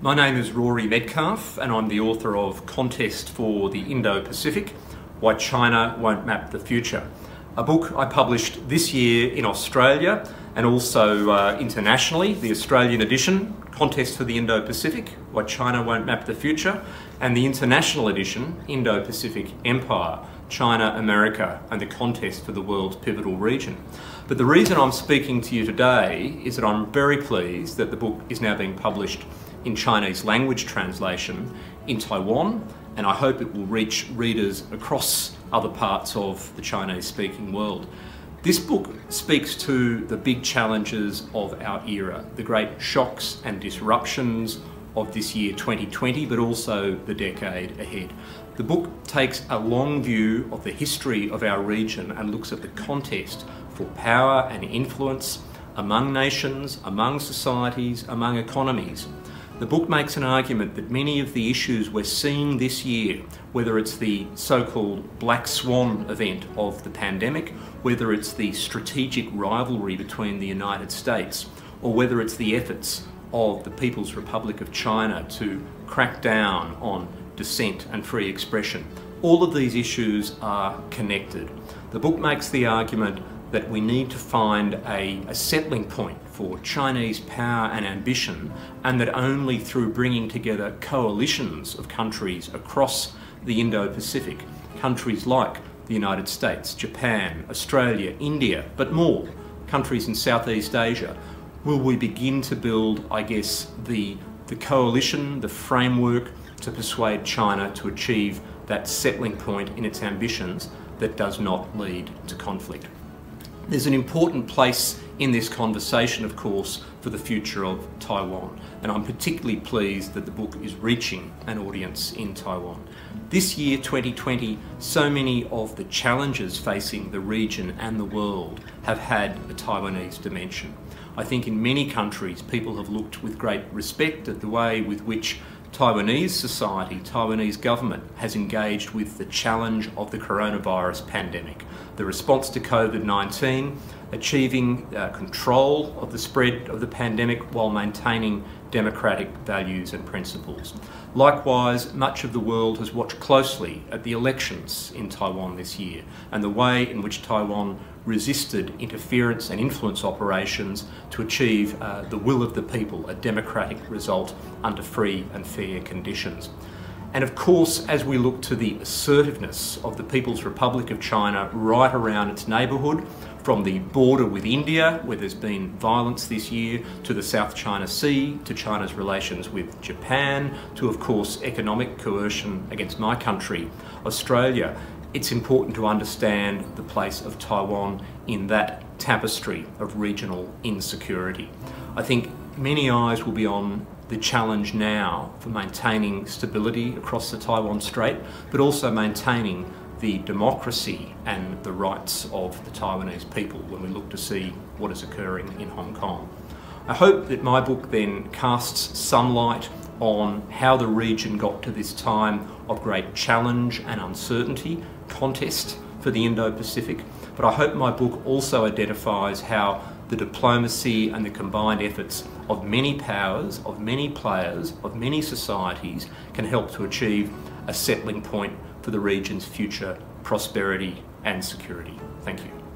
My name is Rory Medcalf, and I'm the author of Contest for the Indo Pacific Why China Won't Map the Future, a book I published this year in Australia and also uh, internationally, the Australian edition, Contest for the Indo Pacific Why China Won't Map the Future, and the international edition, Indo Pacific Empire China, America, and the contest for the world's pivotal region. But the reason I'm speaking to you today is that I'm very pleased that the book is now being published in Chinese language translation in Taiwan, and I hope it will reach readers across other parts of the Chinese speaking world. This book speaks to the big challenges of our era, the great shocks and disruptions of this year 2020, but also the decade ahead. The book takes a long view of the history of our region and looks at the contest for power and influence among nations, among societies, among economies. The book makes an argument that many of the issues we're seeing this year, whether it's the so-called black swan event of the pandemic, whether it's the strategic rivalry between the United States, or whether it's the efforts of the People's Republic of China to crack down on dissent and free expression, all of these issues are connected. The book makes the argument that we need to find a, a, settling point for Chinese power and ambition, and that only through bringing together coalitions of countries across the Indo Pacific, countries like the United States, Japan, Australia, India, but more, countries in Southeast Asia, will we begin to build, I guess, the, the coalition, the framework to persuade China to achieve that settling point in its ambitions that does not lead to conflict. There's an important place in this conversation, of course, for the future of Taiwan, and I'm particularly pleased that the book is reaching an audience in Taiwan. This year, 2020, so many of the challenges facing the region and the world have had a Taiwanese dimension. I think in many countries, people have looked with great respect at the way with which Taiwanese society, Taiwanese government has engaged with the challenge of the coronavirus pandemic, the response to COVID-19, achieving uh, control of the spread of the pandemic while maintaining democratic values and principles. Likewise, much of the world has watched closely at the elections in Taiwan this year and the way in which Taiwan resisted interference and influence operations to achieve uh, the will of the people, a democratic result under free and fair conditions. And of course, as we look to the assertiveness of the People's Republic of China right around its neighbourhood, from the border with India, where there's been violence this year, to the South China Sea, to China's relations with Japan, to, of course, economic coercion against my country, Australia, it's important to understand the place of Taiwan in that tapestry of regional insecurity. I think many eyes will be on the challenge now for maintaining stability across the Taiwan Strait, but also maintaining the democracy and the rights of the Taiwanese people when we look to see what is occurring in Hong Kong. I hope that my book then casts some light on how the region got to this time of great challenge and uncertainty, contest for the Indo-Pacific, but I hope my book also identifies how the diplomacy and the combined efforts of many powers, of many players, of many societies can help to achieve a settling point for the region's future prosperity and security. Thank you.